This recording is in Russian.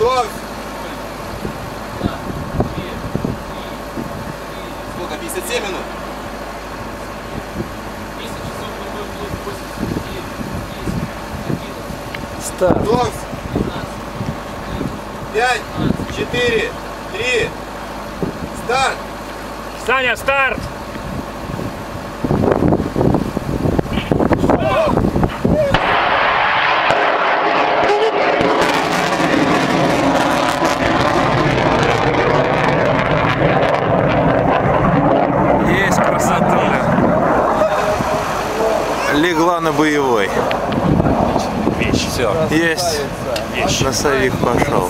Готовь! Сколько? 57 минут? 10 часов, 8, 9, 10, 11. Старт! Готовь! 5, 4, 3, старт! Саня, старт! Легла на боевой. Вещь. Все. Есть. Вещь. Носовик пошел.